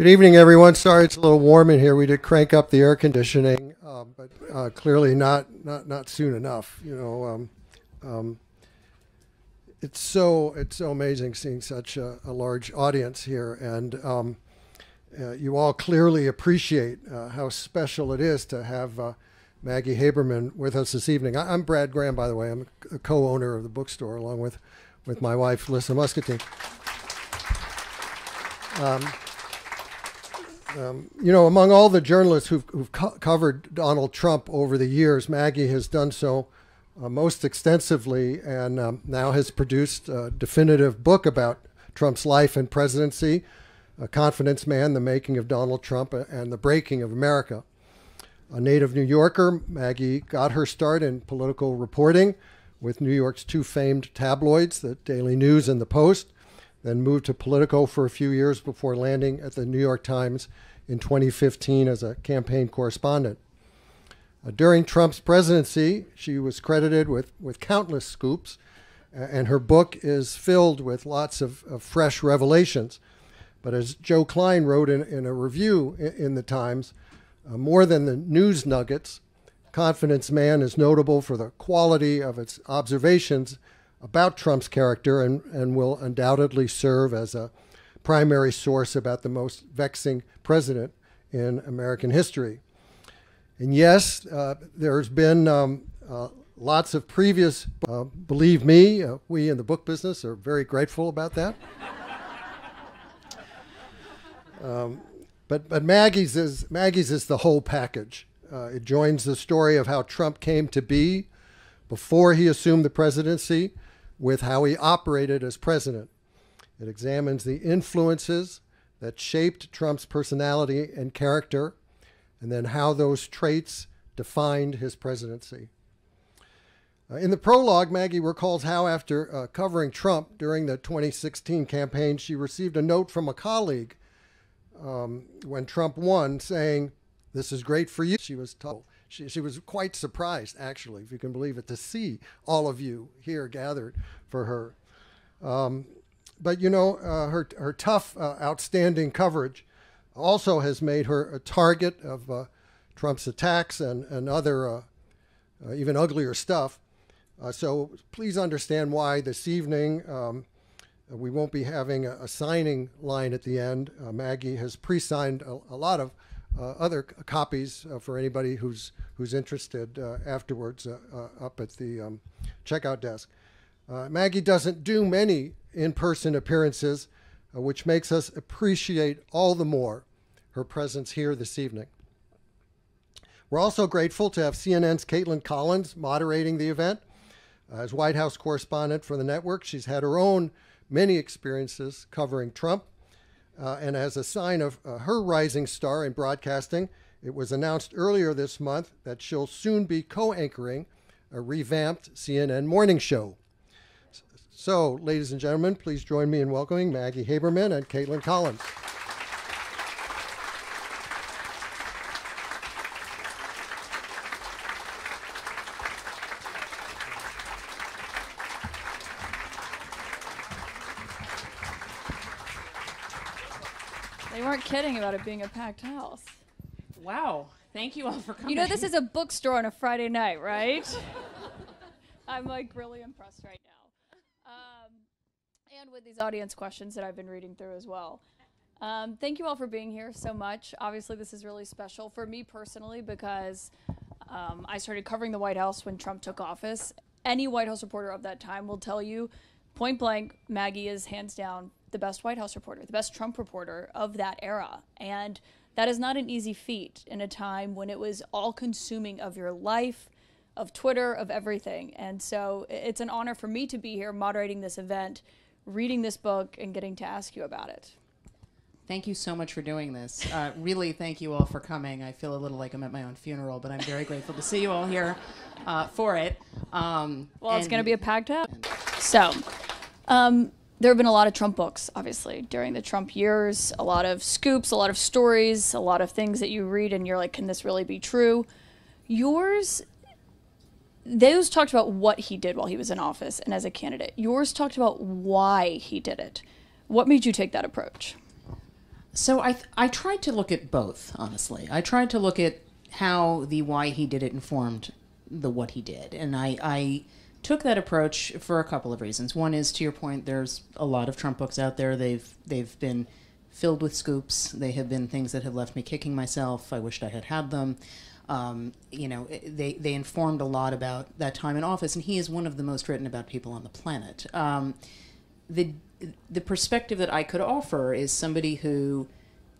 Good evening, everyone. Sorry it's a little warm in here. We did crank up the air conditioning, uh, but uh, clearly not, not not soon enough. You know, um, um, it's so it's so amazing seeing such a, a large audience here, and um, uh, you all clearly appreciate uh, how special it is to have uh, Maggie Haberman with us this evening. I, am Brad Graham, by the way. I'm a co-owner of the bookstore, along with with my wife, Lissa Muscatine. Um, you know, among all the journalists who've, who've co- covered Donald Trump over the years, Maggie has done so uh, most extensively and um, now has produced a definitive book about Trump's life and presidency, A Confidence Man, The Making of Donald Trump and the Breaking of America. A native New Yorker, Maggie got her start in political reporting with New York's two famed tabloids, the Daily News and the Post then moved to Politico for a few years before landing at the New York Times in 2015 as a campaign correspondent. Uh, during Trump's presidency, she was credited with, with countless scoops, and her book is filled with lots of, of, fresh revelations. But as Joe Klein wrote in, in a review in, in the Times, uh, more than the news nuggets, Confidence Man is notable for the quality of its observations about Trump's character and, and will undoubtedly serve as a primary source about the most vexing president in American history. And yes, uh, there's been um, uh, lots of previous, uh, believe me, uh, we in the book business are very grateful about that. um, but but Maggie's is, Maggie's is the whole package. Uh, it joins the story of how Trump came to be before he assumed the presidency with how he operated as president. It examines the influences that shaped Trump's personality and character, and then how those traits defined his presidency. Uh, in the prologue, Maggie recalls how, after uh, covering Trump during the 2016 campaign, she received a note from a colleague um, when Trump won saying, This is great for you. She was told she, she was quite surprised, actually, if you can believe it, to see all of you here gathered for her. Um, but you know, uh, her, her tough, uh, outstanding coverage also has made her a target of uh, Trump's attacks and, and other uh, uh, even uglier stuff. Uh, so please understand why this evening um, we won't be having a, a, signing line at the end. Maggie has pre signed a, a lot of other copies uh, for anybody who's who's interested uh, afterwards up at the um, checkout desk. Maggie doesn't do many in-person appearances, which makes us appreciate all the more her presence here this evening. We're also grateful to have CNN's Kaitlan Collins moderating the event. Uh, as White House correspondent for the network, she's had her own many experiences covering Trump, uh, and as a sign of uh, her rising star in broadcasting, it was announced earlier this month that she'll soon be co anchoring a revamped CNN morning show. So, ladies and gentlemen, please join me in welcoming Maggie Haberman and Kaitlan Collins. It being a packed house. Wow. Thank you all for coming. You know, this is a bookstore on a Friday night, right? I'm like really impressed right now. Um, and with these audience questions that I've been reading through as well. Um, thank you all for being here so much. Obviously, this is really special for me personally because um, I started covering the White House when Trump took office. Any White House reporter of that time will tell you point blank, Maggie is hands down the best White House reporter, the best Trump reporter of that era. And that is not an easy feat in a time when it was all consuming of your life, of Twitter, of everything. And so it's an honor for me to be here moderating this event, reading this book, and getting to ask you about it. Thank you so much for doing this. Uh, really, thank you all for coming. I feel a little like I'm at my own funeral, but I'm very grateful to see you all here uh, for it. Um, well, it's going to be a packed house. So, um, there have been a lot of Trump books, obviously, during the Trump years. A lot of scoops, a lot of stories, a lot of things that you read and you're like, can this really be true? Yours, those talked about what he did while he was in office and as a candidate. Yours talked about why he did it. What made you take that approach? So I I tried to look at both, honestly. I tried to look at how the why he did it informed the what he did, and I I took that approach for a couple of reasons. One is to your point, there's a lot of Trump books out there. They've they've been filled with scoops. They have been things that have left me kicking myself. I wished I had had them. Um, you know, they they informed a lot about that time in office, and he is one of the most written about people on the planet. Um, the the perspective that I could offer is somebody who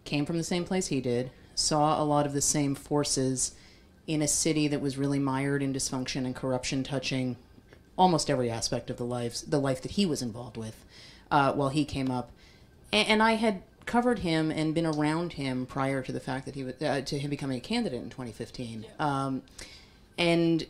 came from the same place he did, saw a lot of the same forces in a city that was really mired in dysfunction and corruption, touching almost every aspect of the lives the life that he was involved with uh, while he came up, and, and, I had covered him and been around him prior to the fact that he was uh, to him becoming a candidate in 2015, um, and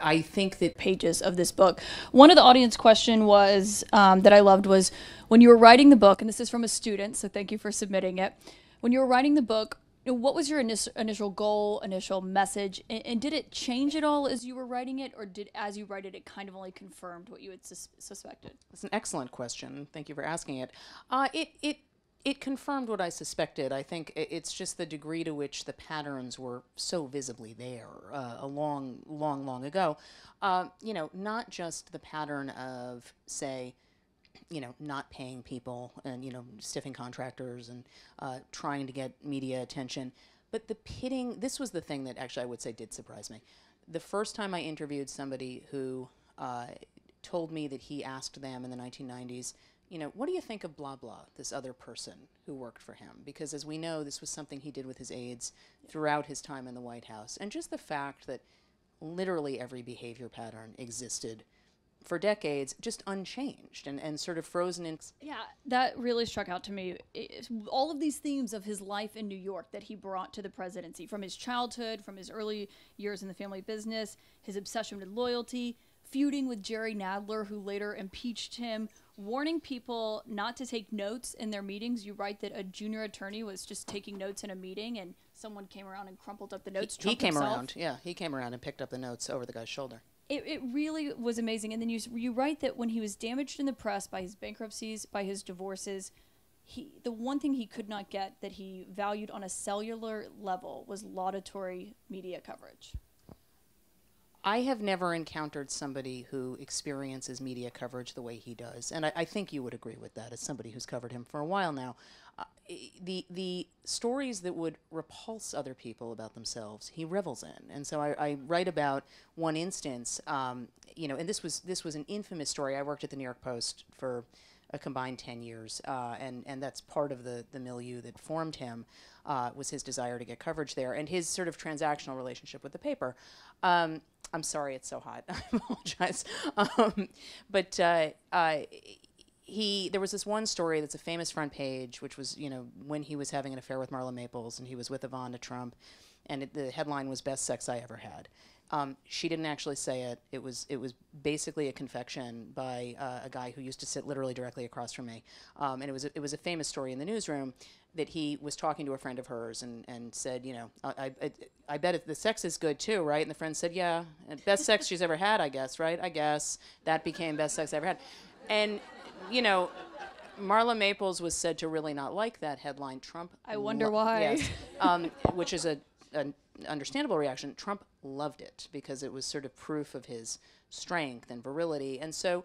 I think that pages of this book. One of the audience question was um, that I loved was when you were writing the book, and this is from a student, so thank you for submitting it. When you were writing the book, what was your initial, initial goal, initial message, and, and, did it change at all as you were writing it, or did as you write it, it kind of only confirmed what you had sus- suspected? It's an excellent question. Thank you for asking it. Uh, it it it confirmed what I suspected. I think it's just the degree to which the patterns were so visibly there uh, a long, long, long ago. Uh, you know, not just the pattern of, say, you know, not paying people and, you know, stiffing contractors and uh, trying to get media attention, but the pitting, this was the thing that actually I would say did surprise me. The first time I interviewed somebody who uh, told me that he asked them in the 1990s, you know, what do you think of blah blah, this other person who worked for him? Because as we know, this was something he did with his aides throughout his time in the White House. And just the fact that literally every behavior pattern existed for decades, just unchanged and, and sort of frozen in. Yeah, that really struck out to me. It, all of these themes of his life in New York that he brought to the presidency from his childhood, from his early years in the family business, his obsession with loyalty, feuding with Jerry Nadler, who later impeached him, warning people not to take notes in their meetings. You write that a junior attorney was just taking notes in a meeting and someone came around and crumpled up the notes. He, he came himself. around, yeah, he came around and picked up the notes over the guy's shoulder. It, it really was amazing. And then you, you write that when he was damaged in the press by his bankruptcies, by his divorces, he the one thing he could not get that he valued on a cellular level was laudatory media coverage. I have never encountered somebody who experiences media coverage the way he does, and I, I, think you would agree with that as somebody who's covered him for a while now. The the stories that would repulse other people about themselves, he revels in, and so I, I write about one instance. Um, you know, and this was this was an infamous story. I worked at the New York Post for a combined 10 years, uh, and, and that's part of the, the milieu that formed him, uh, was his desire to get coverage there, and his sort of transactional relationship with the paper. Um, I'm sorry it's so hot. I apologize. Um, but uh, uh, he, there was this one story that's a famous front page, which was, you know, when he was having an affair with Marla Maples, and he was with Ivana Trump, and it, the headline was "Best Sex I Ever Had." Um, she didn't actually say it. It was it was basically a confection by uh, a guy who used to sit literally directly across from me, um, and it was a, it was a famous story in the newsroom that he was talking to a friend of hers and, and said, you know, I, I, I bet the sex is good too, right? And the friend said, yeah, best sex she's ever had, I guess, right? I guess that became best sex I ever had, and you know. Marla Maples was said to really not like that headline. Trump. I wonder lo- why. Yes, um, which is a, a understandable reaction. Trump loved it because it was sort of proof of his strength and virility. And so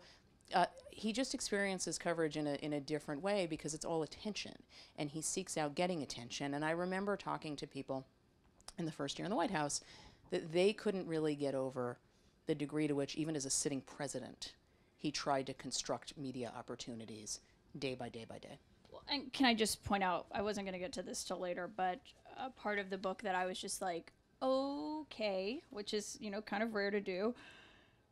uh, he just experiences coverage in a, in a different way because it's all attention and he seeks out getting attention. And I remember talking to people in the first year in the White House that they couldn't really get over the degree to which, even as a sitting president, he tried to construct media opportunities day by day by day. Well, And can I just point out, I wasn't going to get to this till later, but a part of the book that I was just like, okay, which is, you know, kind of rare to do.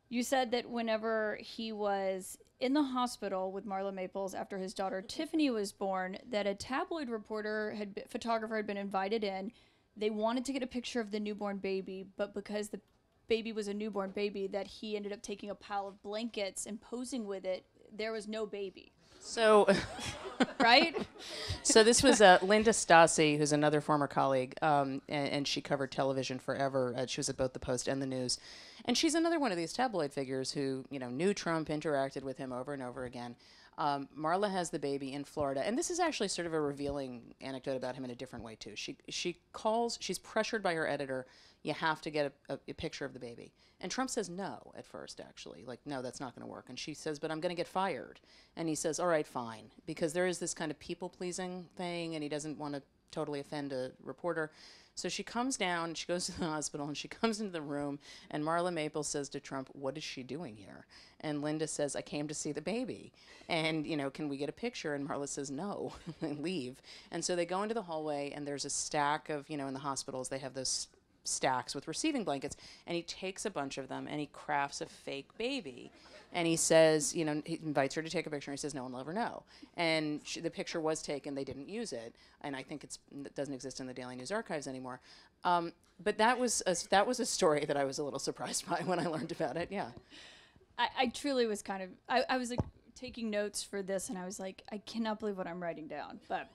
You said that whenever he was in the hospital with Marla Maples after his daughter Tiffany was born, that a tabloid reporter had photographer had been invited in. They wanted to get a picture of the newborn baby, but because the baby was a newborn baby, that he ended up taking a pile of blankets and posing with it. There was no baby. So, right? So this was uh, Linda Stasi, who's another former colleague, um, and, and, she covered television forever. Uh, she was at both the Post and the News, and she's another one of these tabloid figures who, you know, knew Trump, interacted with him over and over again. Um, Marla has the baby in Florida, and this is actually sort of a revealing anecdote about him in a different way too. She she calls, she's pressured by her editor. You have to get a, a, a picture of the baby, and Trump says no at first. Actually, like no, that's not going to work. And she says, but I'm going to get fired. And he says, all right, fine, because there is this kind of people pleasing thing, and he doesn't want to totally offend a reporter. So she comes down, she goes to the hospital, and she comes into the room, and Marla Maple says to Trump, What is she doing here? And Linda says, I came to see the baby. And, you know, can we get a picture? And Marla says, No, leave. And so they go into the hallway, and there's a stack of, you know, in the hospitals, they have those stacks with receiving blankets, and he takes a bunch of them and he crafts a fake baby and he says, you know, he invites her to take a picture. And he says, no one will ever know. And she, the picture was taken. They didn't use it, and I think it's, it doesn't exist in the Daily News archives anymore. Um, but that was a, that was a story that I was a little surprised by when I learned about it. Yeah. I, I truly was kind of I, I was like taking notes for this and I was like I cannot believe what I'm writing down. But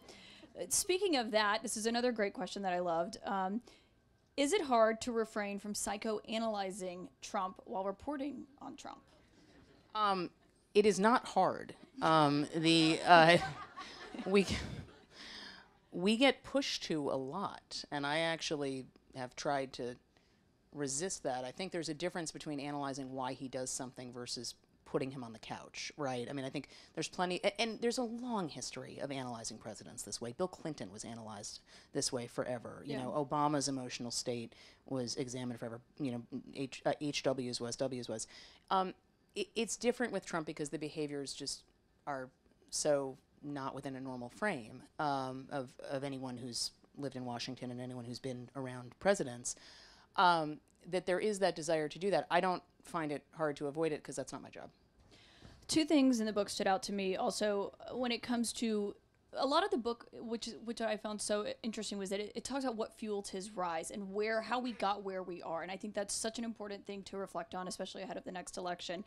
uh, speaking of that, this is another great question that I loved. Um, is it hard to refrain from psychoanalyzing Trump while reporting on Trump? Um, it is not hard. Um, the uh, we we get pushed to a lot, and I actually have tried to resist that. I think there's a difference between analyzing why he does something versus putting him on the couch, right? I mean, I think there's plenty, and there's a long history of analyzing presidents this way. Bill Clinton was analyzed this way forever. You Yeah. know, Obama's emotional state was examined forever. You know, H, uh, HW's was, W's was. Um, it, it's different with Trump because the behaviors just are so not within a normal frame um, of, of anyone who's lived in Washington and anyone who's been around presidents. Um, that there is that desire to do that. I don't find it hard to avoid it because that's not my job. two things in the book stood out to me also when it comes to a lot of the book which which i found so interesting was that it, it talks about what fueled his rise and where how we got where we are. And i think that's such an important thing to reflect on especially ahead of the next election.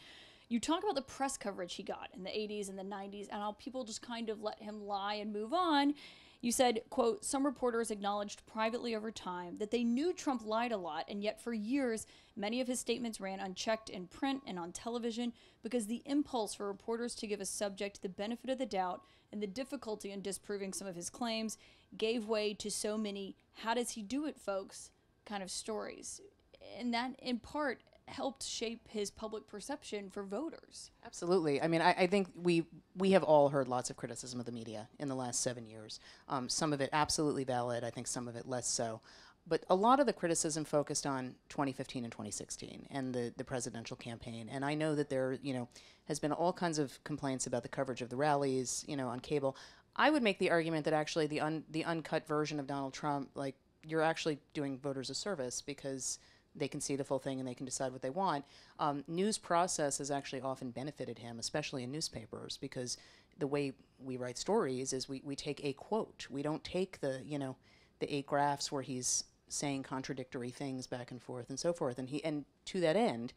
You talk about the press coverage he got in the 80s and the 90s and how people just kind of let him lie and move on you said, quote, some reporters acknowledged privately over time that they knew Trump lied a lot, and yet for years, many of his statements ran unchecked in print and on television because the impulse for reporters to give a subject the benefit of the doubt and the difficulty in disproving some of his claims gave way to so many, how does he do it, folks, kind of stories. And that, in part, helped shape his public perception for voters. Absolutely. I mean, I, I think we we have all heard lots of criticism of the media in the last seven years. Um, some of it absolutely valid. I think some of it less so. But a lot of the criticism focused on 2015 and 2016 and the, the presidential campaign. And I know that there, you know, has been all kinds of complaints about the coverage of the rallies, you know, on cable. I would make the argument that actually the un, the uncut version of Donald Trump, like you're actually doing voters a service because they can see the full thing and they can decide what they want. Um, news process has actually often benefited him, especially in newspapers, because the way we write stories is we, we take a quote. We don't take the, you know, the eight graphs where he's saying contradictory things back and forth and so forth. And he and to that end,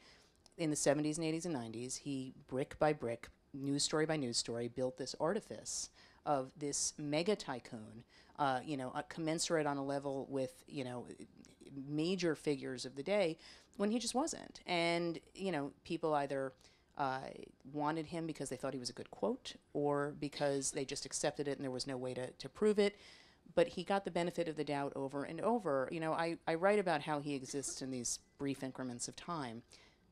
in the 70s and 80s and 90s, he brick by brick, news story by news story, built this artifice of this mega tycoon, uh, you know, uh, commensurate on a level with, you know, major figures of the day when he just wasn't. And, you know, people either uh, wanted him because they thought he was a good quote or because they just accepted it and there was no way to, to prove it. But he got the benefit of the doubt over and over. You know, I, I write about how he exists in these brief increments of time,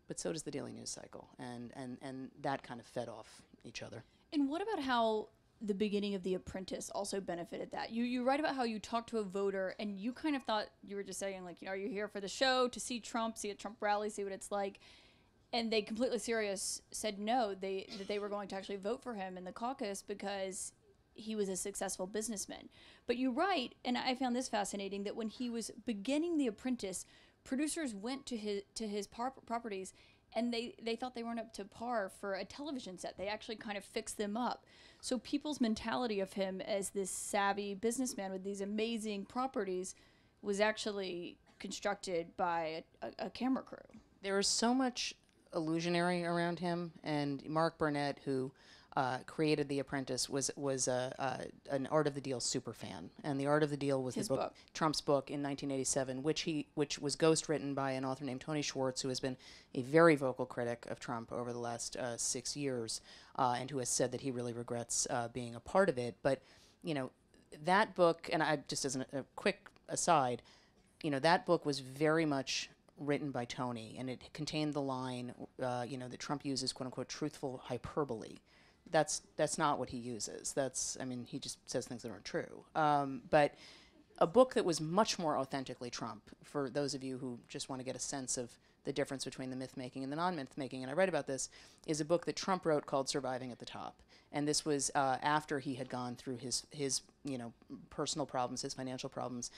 but so does the daily news cycle. And, and, and that kind of fed off each other. And what about how the beginning of The Apprentice also benefited that? You you write about how you talked to a voter and you kind of thought you were just saying like, you know, are you here for the show to see Trump, see a Trump rally, see what it's like? And they completely serious said no, they that they were going to actually vote for him in the caucus because he was a successful businessman. But you write, and I found this fascinating that when he was beginning The Apprentice, producers went to his to his par- properties and they they thought they weren't up to par for a television set. They actually kind of fixed them up. So people's mentality of him as this savvy businessman with these amazing properties was actually constructed by a, a, camera crew. there is so much illusionary around him and mark burnett who uh, created The Apprentice was was a, a an Art of the Deal super fan, and The Art of the Deal was His the book, book. Trump's book in 1987, which he which was ghostwritten by an author named Tony Schwartz, who has been a very vocal critic of Trump over the last uh, six years, uh, and who has said that he really regrets uh, being a part of it. But you know, that book, and I just as an, a quick aside, you know, that book was very much written by Tony, and it contained the line, uh, you know, that Trump uses "quote unquote" truthful hyperbole. That's that's not what he uses. That's I mean, he just says things that aren't true. Um, but a book that was much more authentically Trump. For those of you who just want to get a sense of the difference between the myth making and the non myth making, and I write about this, is a book that Trump wrote called "Surviving at the Top." And this was uh, after he had gone through his his you know personal problems, his financial problems,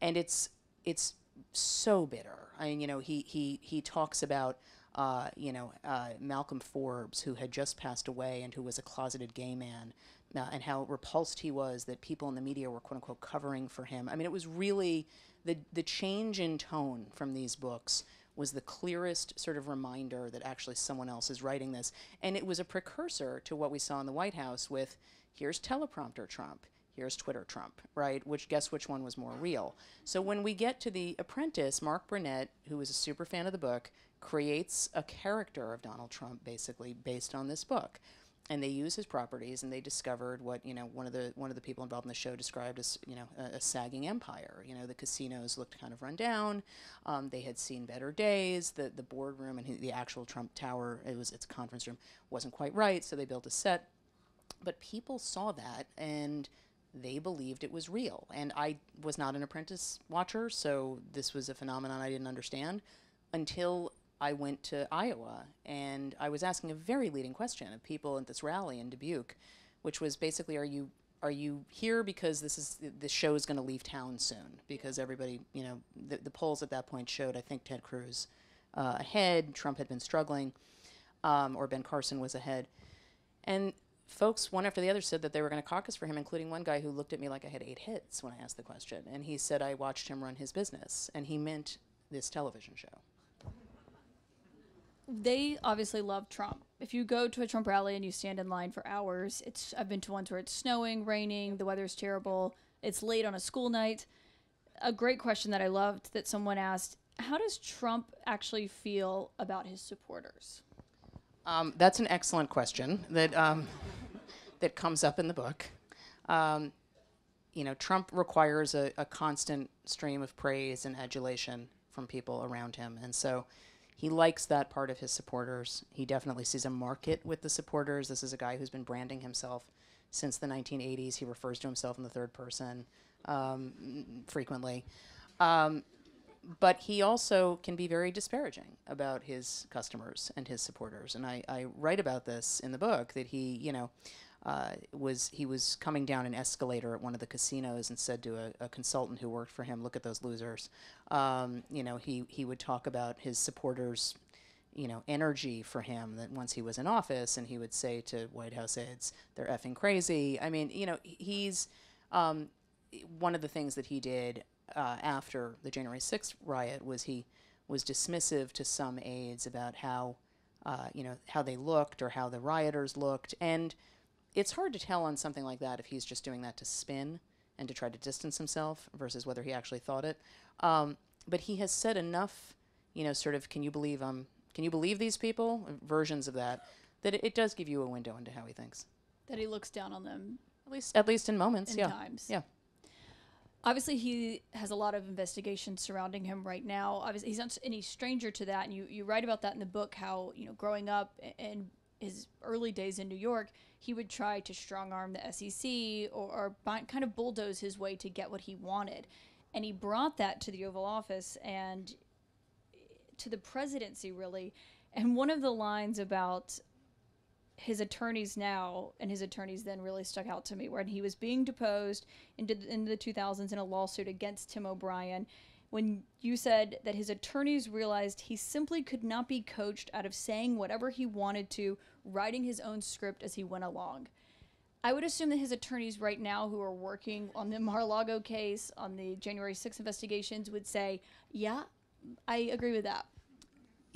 and it's it's so bitter. I mean, you know, he he he talks about uh, you know uh, Malcolm Forbes, who had just passed away and who was a closeted gay man, uh, and how repulsed he was that people in the media were quote unquote covering for him. I mean, it was really the the change in tone from these books was the clearest sort of reminder that actually someone else is writing this, and it was a precursor to what we saw in the White House with here's teleprompter Trump here's Twitter Trump, right? Which guess which one was more real? So when we get to The Apprentice, Mark Burnett, who is a super fan of the book, creates a character of Donald Trump basically based on this book. And they use his properties, and they discovered what you know. One of the one of the people involved in the show described as you know a, a sagging empire. You know the casinos looked kind of run down. Um, they had seen better days. The the boardroom and the actual Trump Tower, it was its conference room, wasn't quite right. So they built a set. But people saw that and they believed it was real. And I was not an apprentice watcher, so this was a phenomenon I didn't understand until I went to Iowa and I was asking a very leading question of people at this rally in Dubuque, which was basically, are you are you here because this is this show is going to leave town soon? Because everybody, you know, the, the polls at that point showed I think Ted Cruz uh, ahead, Trump had been struggling, um, or Ben Carson was ahead, and folks, one after the other, said that they were going to caucus for him, including one guy who looked at me like I had eight hits when I asked the question. And he said I watched him run his business, and he meant this television show. They obviously love Trump. If you go to a Trump rally and you stand in line for hours, it's I've been to ones where it's snowing, raining, the weather's terrible, it's late on a school night. A great question that I loved that someone asked, how does Trump actually feel about his supporters? Um, that's an excellent question that um, that comes up in the book. Um, you know, Trump requires a, a, constant stream of praise and adulation from people around him, and so he likes that part of his supporters. He definitely sees a market with the supporters. This is a guy who's been branding himself since the 1980s. He refers to himself in the third person um, frequently. Um, but he also can be very disparaging about his customers and his supporters. And I, I write about this in the book that he, you know, uh, was he was coming down an escalator at one of the casinos and said to a, a consultant who worked for him, "Look at those losers." Um, you know, he he would talk about his supporters, you know, energy for him that once he was in office, and he would say to White House aides, "They're effing crazy." I mean, you know, he's um, one of the things that he did uh, after the January 6th riot was he was dismissive to some aides about how, uh, you know, how they looked or how the rioters looked. And it's hard to tell on something like that if he's just doing that to spin and to try to distance himself versus whether he actually thought it. Um, but he has said enough, you know, sort of, can you believe um, can you believe these people? Versions of that, that it, it does give you a window into how he thinks. That he looks down on them At least, at least in moments, in yeah. times. Yeah. Obviously, he has a lot of investigations surrounding him right now. Obviously, he's not any stranger to that, and you, you write about that in the book. How you know, growing up in his early days in New York, he would try to strong arm the SEC or, or kind of bulldoze his way to get what he wanted, and he brought that to the Oval Office and to the presidency, really. And one of the lines about his attorneys now and his attorneys then really stuck out to me when he was being deposed into the, the 2000s in a lawsuit against Tim O'Brien. When you said that his attorneys realized he simply could not be coached out of saying whatever he wanted to writing his own script as he went along. I would assume that his attorneys right now who are working on the Mar-a-Lago case on the January 6th investigations would say yeah I agree with that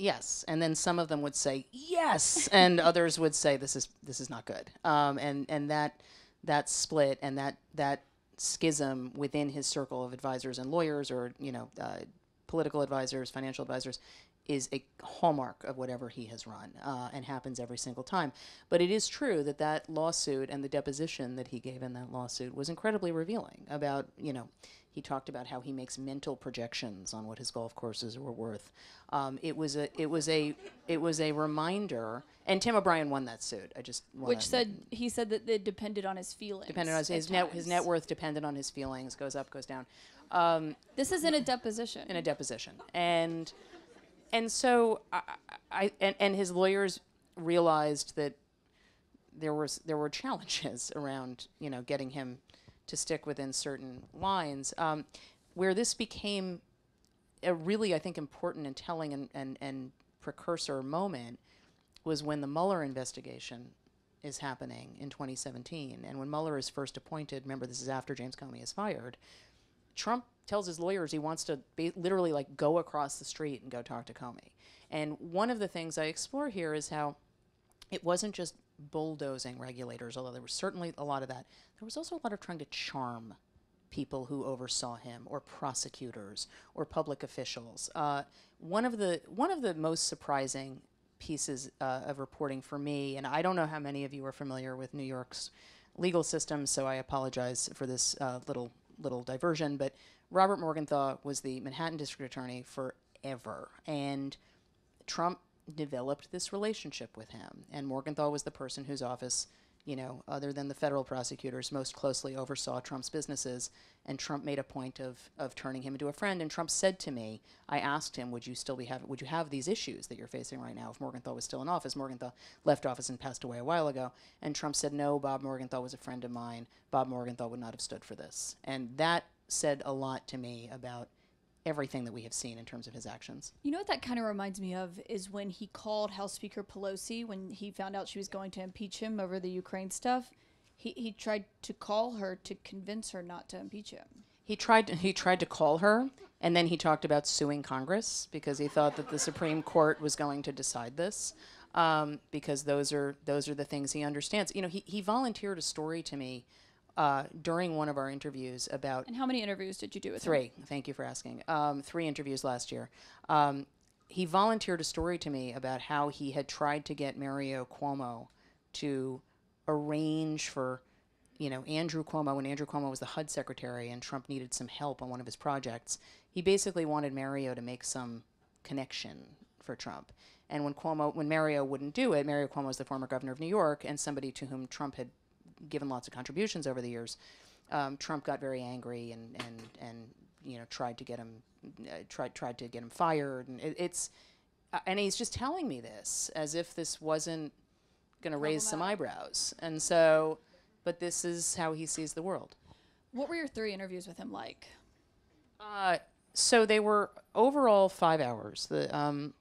Yes, and then some of them would say yes, and others would say this is this is not good. Um, and and that that split and that that schism within his circle of advisors and lawyers, or you know, uh, political advisors, financial advisors, is a hallmark of whatever he has run, uh, and happens every single time. But it is true that that lawsuit and the deposition that he gave in that lawsuit was incredibly revealing about you know he talked about how he makes mental projections on what his golf courses were worth. Um, it was a it was a it was a reminder. And Tim O'Brien won that suit. I just Which said he said that it depended on his feelings. depended on his, his net his net worth depended on his feelings goes up goes down. Um, This is in a deposition. in a deposition, and and so I, I and, and his lawyers realized that there was there were challenges around you know getting him to stick within certain lines. Um, where this became a really I think important and telling and, and, and precursor moment was when the Mueller investigation is happening in 2017, and when Mueller is first appointed. Remember, this is after James Comey is fired. Trump tells his lawyers he wants to literally like go across the street and go talk to Comey. And one of the things I explore here is how it wasn't just bulldozing regulators, although there was certainly a lot of that. There was also a lot of trying to charm people who oversaw him, or prosecutors, or public officials. Uh, one of the one of the most surprising pieces uh, of reporting for me, and I don't know how many of you are familiar with New York's legal system, so I apologize for this uh, little little diversion. But Robert Morgenthau was the Manhattan District Attorney forever, and Trump developed this relationship with him. And Morgenthau was the person whose office, you know, other than the federal prosecutors, most closely oversaw Trump's businesses. And Trump made a point of, of turning him into a friend. And Trump said to me, I asked him, would you still be having, would you have these issues that you're facing right now if Morgenthau was still in office? Morgenthau left office and passed away a while ago. And Trump said, no, Bob Morgenthau was a friend of mine. Bob Morgenthau would not have stood for this. And that said a lot to me about everything that we have seen in terms of his actions. You know what that kind of reminds me of is when he called House Speaker Pelosi when he found out she was going to impeach him over the Ukraine stuff. He, he tried to call her to convince her not to impeach him. He tried he tried to call her and then he talked about suing Congress because he thought that the Supreme Court was going to decide this. Um, because those are those are the things he understands. You know, he, he volunteered a story to me uh, during one of our interviews about And how many interviews did you do with him? Three. Thank you for asking. Um, three interviews last year. Um, he volunteered a story to me about how he had tried to get Mario Cuomo to arrange for, you know, Andrew Cuomo when Andrew Cuomo was the HUD secretary and Trump needed some help on one of his projects. He basically wanted Mario to make some connection for Trump. And when Cuomo, when Mario wouldn't do it, Mario Cuomo was the former governor of New York and somebody to whom Trump had given lots of contributions over the years. Um, Trump got very angry and, and, and you know tried to get him uh, tried tried to get him fired and it, it's uh, and he's just telling me this as if this wasn't going to raise some eyebrows and so but this is how he sees the world. What were your three interviews with him like? Uh, so they were overall five hours. The um,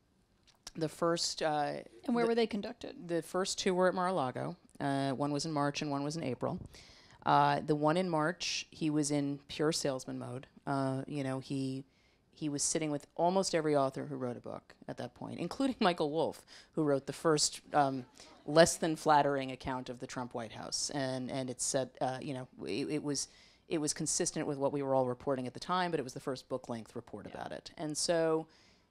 the first uh, And where were they conducted? the first two were at Mar-a-Lago. Uh, one was in March and one was in April. Uh, the one in March, he was in pure salesman mode. Uh, you know, he he was sitting with almost every author who wrote a book at that point, including Michael Wolff, who wrote the first um, less than flattering account of the Trump White House, and and it said, uh, you know, it, it was it was consistent with what we were all reporting at the time, but it was the first book length report about it, and so.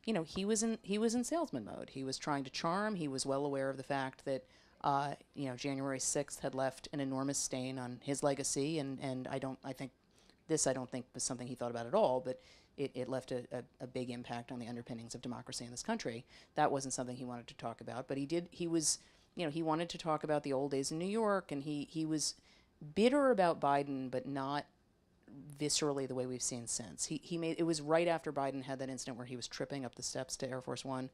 You know, he was in he was in salesman mode. He was trying to charm. He was well aware of the fact that uh, you know, January 6th had left an enormous stain on his legacy, and, and I don't, I think this I don't think was something he thought about at all, but it, it left a, a, a big impact on the underpinnings of democracy in this country. That wasn't something he wanted to talk about, but he did, he was, you know, he wanted to talk about the old days in New York, and he, he was bitter about Biden, but not viscerally the way we've seen since. He, he made, it was right after Biden had that incident where he was tripping up the steps to Air Force One.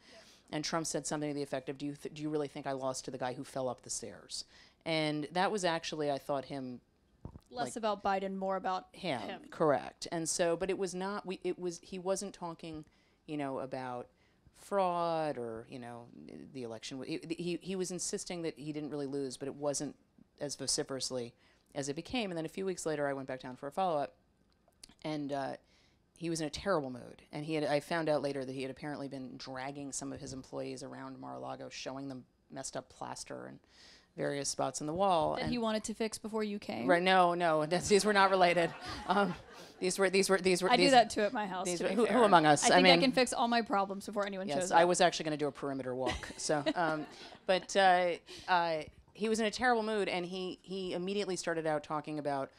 And Trump said something to the effect of, "Do you th- do you really think I lost to the guy who fell up the stairs?" And that was actually, I thought him Less Like- about Biden, more about him, him. correct. And so, but it was not. We it was he wasn't talking, you know, about fraud or you know the election. He he, he was insisting that he didn't really lose, but it wasn't as vociferously as it became. And then a few weeks later, I went back down for a follow up, and uh, he was in a terrible mood, and he had. I found out later that he had apparently been dragging some of his employees around Mar-a-Lago, showing them messed up plaster and various spots in the wall. That and he wanted to fix before you came. right, no, no, these were not related. Um, these were these were these were. I these, do that too at my house. were- who- who among us? I I think I, mean- can fix all my problems before anyone Yes, shows I was actually going to do a perimeter walk. So, um, but uh, uh, he was in a terrible mood, and he he immediately started out talking about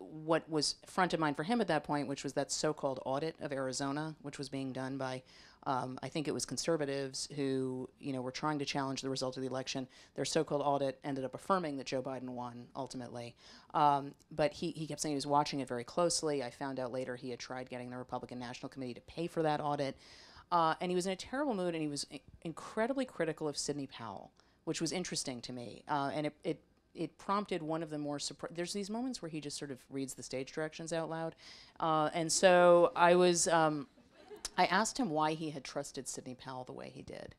what was front of mind for him at that point, which was that so-called audit of Arizona, which was being done by, um, I think it was conservatives who, you know, were trying to challenge the result of the election. Their so-called audit ended up affirming that Joe Biden won ultimately, um, but he he kept saying he was watching it very closely. I found out later he had tried getting the Republican National Committee to pay for that audit. Uh, and he was in a terrible mood, and he was incredibly critical of Sidney Powell, which was interesting to me. Uh, and it, it it prompted one of the more there's these moments where he just sort of reads the stage directions out loud, uh, and so I was um, I asked him why he had trusted Sidney Powell the way he did,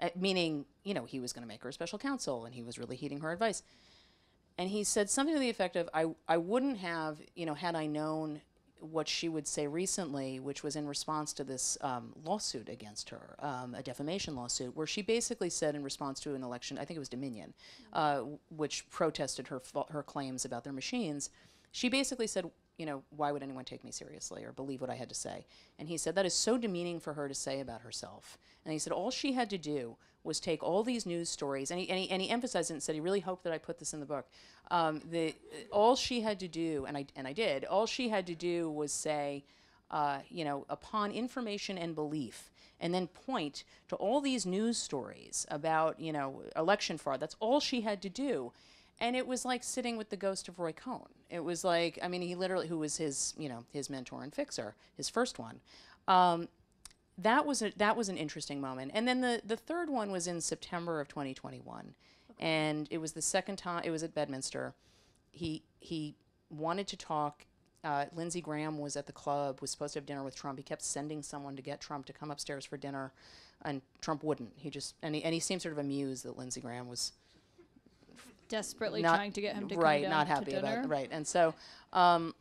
uh, meaning you know he was going to make her a special counsel, and he was really heeding her advice. And he said something to the effect of, I, I wouldn't have, you know, had I known what she would say recently, which was in response to this um, lawsuit against her, um, a defamation lawsuit, where she basically said in response to an election, I think it was Dominion, uh, which protested her, her claims about their machines, she basically said, you know, why would anyone take me seriously or believe what I had to say? And he said, that is so demeaning for her to say about herself. And he said, all she had to do was take all these news stories, and he, and he, and he emphasized it and said he really hoped that I put this in the book. Um, the, all she had to do, and I, and I did, all she had to do was say, uh, you know, upon information and belief, and then point to all these news stories about, you know, election fraud. That's all she had to do. And it was like sitting with the ghost of Roy Cohn. It was like, I mean, he literally, who was his, you know, his mentor and fixer, his first one. Um, that was a, that was an interesting moment. And then the the third one was in September of 2021, and it was the second time. It was at Bedminster. He he wanted to talk. Uh, Lindsey Graham was at the club. Was supposed to have dinner with Trump. He kept sending someone to get Trump to come upstairs for dinner, and Trump wouldn't. He just and he and he seemed sort of amused that Lindsey Graham was Desperately not- trying to get him to right, come down not happy about right. And so, um,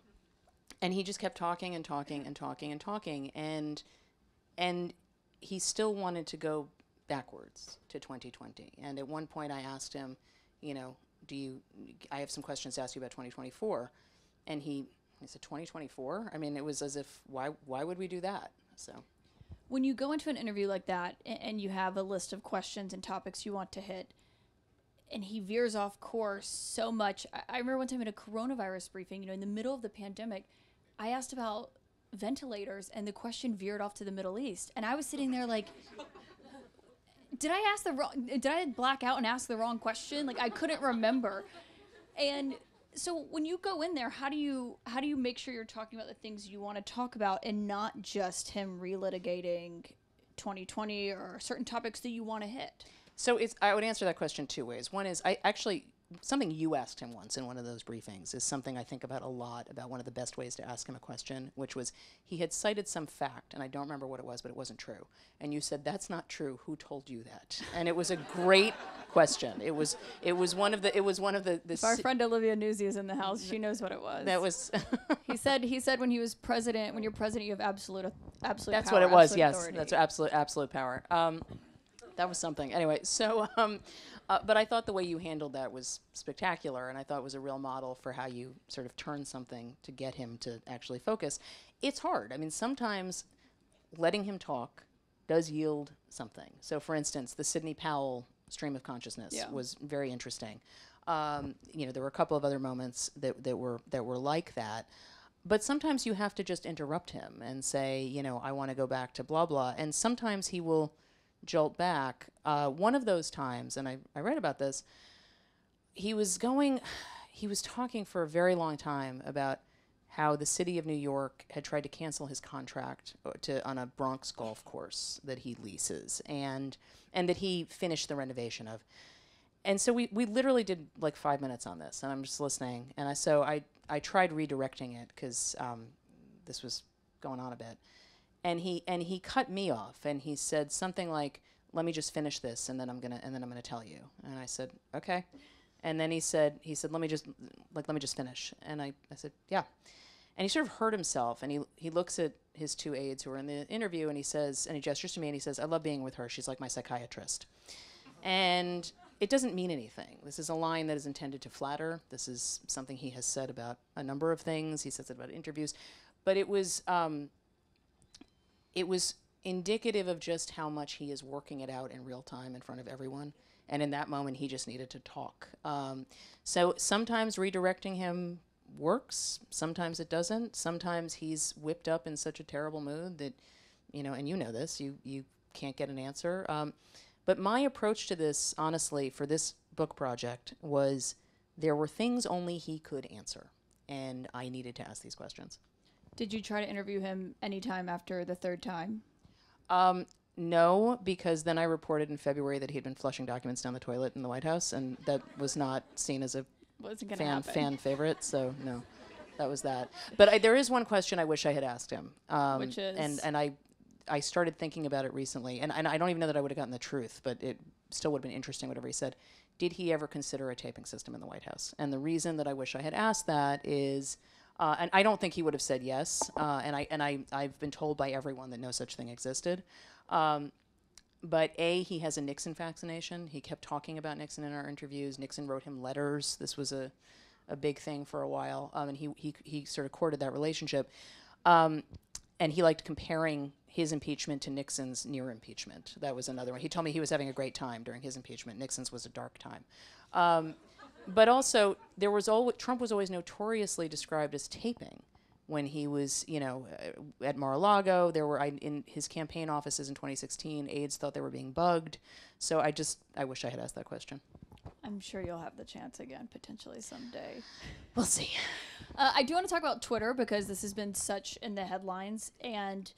and he just kept talking and talking and talking and talking, and and he still wanted to go backwards to 2020. And at one point, I asked him, you know, do you? I have some questions to ask you about 2024, and he he said 2024. I mean, it was as if why why would we do that? So. when you go into an interview like that and you have a list of questions and topics you want to hit and he veers off course so much I remember one time in a coronavirus briefing you know in the middle of the pandemic i asked about ventilators and the question veered off to the middle east. And i was sitting there like did i ask the wrong did i black out and ask the wrong question? Like i couldn't remember. And so when you go in there how do you how do you make sure you're talking about the things you want to talk about and not just him relitigating 2020 or certain topics that you want to hit? So it's, I would answer that question two ways. One is I actually something you asked him once in one of those briefings is something I think about a lot about one of the best ways to ask him a question, which was he had cited some fact and I don't remember what it was, but it wasn't true. And you said that's not true. Who told you that? And it was a great question. It was it was one of the it was one of the the if our si- friend Olivia Nuzzi is in the house she knows what it was that was he said he said when he was president when you're president you have absolute absolute That's power, what it was. Yes, authority. that's absolute absolute power. Um, that was something. Anyway, so um, uh, but I thought the way you handled that was spectacular, and I thought it was a real model for how you sort of turn something to get him to actually focus. It's hard. I mean, sometimes letting him talk does yield something. So, for instance, the Sidney Powell stream of consciousness Yeah. was very interesting. Um, you know, there were a couple of other moments that, that were that were like that. But sometimes you have to just interrupt him and say, you know, I want to go back to blah blah. And sometimes he will jolt back. Uh, one of those times, and I, I read about this, he was going, he was talking for a very long time about how the city of New York had tried to cancel his contract uh, to on a Bronx golf course that he leases, and and that he finished the renovation of. And so we, we literally did like five minutes on this, and I'm just listening. And I so I I tried redirecting it because um, this was going on a bit, and he and he cut me off, and he said something like, "Let me just finish this, and then I'm gonna and then I'm gonna tell you." And I said, "Okay." And then he said he said, "Let me just like let me just finish." And I I said, "Yeah." and he sort of hurt himself. And he he looks at his two aides who are in the interview, and he says, and he gestures to me, and he says, "I love being with her. She's like my psychiatrist." And it doesn't mean anything. This is a line that is intended to flatter. This is something he has said about a number of things. He says it about interviews, but it was um, it was indicative of just how much he is working it out in real time in front of everyone. And in that moment, he just needed to talk. Um, so sometimes redirecting him works, sometimes it doesn't. Sometimes he's whipped up in such a terrible mood that, you know, and you know this, you, you can't get an answer. Um, but my approach to this, honestly, for this book project was there were things only he could answer. And I needed to ask these questions. Did you try to interview him anytime after the third time? Um, no, because then I reported in February that he'd been flushing documents down the toilet in the White House, and that was not seen as a Wasn't fan happen. fan favorite. So no, that was that. But I, there is one question I wish I had asked him, um, Which is? and and I I started thinking about it recently, and, and I don't even know that I would have gotten the truth, but it still would have been interesting. Whatever he said, did he ever consider a taping system in the White House? And the reason that I wish I had asked that is. Uh, and I don't think he would have said yes. Uh, and I and I I've been told by everyone that no such thing existed. Um, but a he has a Nixon vaccination. He kept talking about Nixon in our interviews. Nixon wrote him letters. This was a a big thing for a while, um, and he he he sort of courted that relationship. Um, and he liked comparing his impeachment to Nixon's near impeachment. That was another one. He told me he was having a great time during his impeachment. Nixon's was a dark time. Um, but also, there was always Trump was always notoriously described as taping when he was, you know, uh, at Mar-a-Lago. There were I, in his campaign offices in 2016. Aides thought they were being bugged. So I just I wish I had asked that question. I'm sure you'll have the chance again potentially someday. We'll see. Uh, I do want to talk about Twitter because this has been such in the headlines, and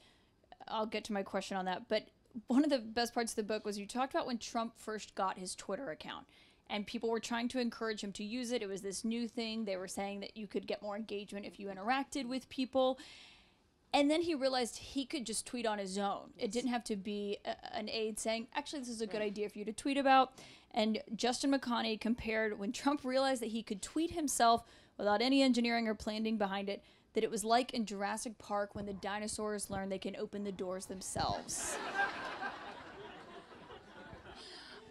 I'll get to my question on that. But one of the best parts of the book was you talked about when Trump first got his Twitter account, and people were trying to encourage him to use it. It was this new thing. They were saying that you could get more engagement if you interacted with people. And then he realized he could just tweet on his own. It didn't have to be a, an aide saying, actually, this is a good idea for you to tweet about. And Justin McConney compared when Trump realized that he could tweet himself without any engineering or planning behind it, that it was like in Jurassic Park when the dinosaurs learned they can open the doors themselves.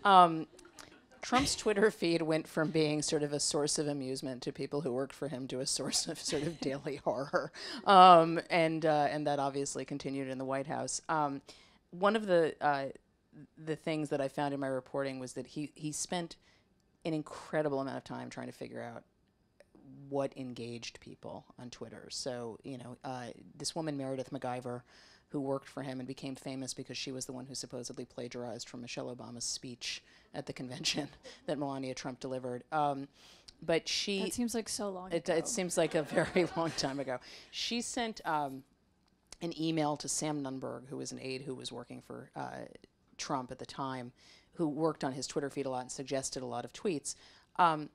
Um, Trump's Twitter feed went from being sort of a source of amusement to people who worked for him to a source of sort of daily horror, um, and uh, and that obviously continued in the White House. Um, one of the uh, the things that I found in my reporting was that he he spent an incredible amount of time trying to figure out what engaged people on Twitter. So, you know, uh, this woman, Meredith McIver, who worked for him and became famous because she was the one who supposedly plagiarized from Michelle Obama's speech at the convention that Melania Trump delivered. Um, but she. That seems like so long It, ago. it seems like a very long time ago. She sent um, an email to Sam Nunberg, who was an aide who was working for uh, Trump at the time, who worked on his Twitter feed a lot and suggested a lot of tweets. Um,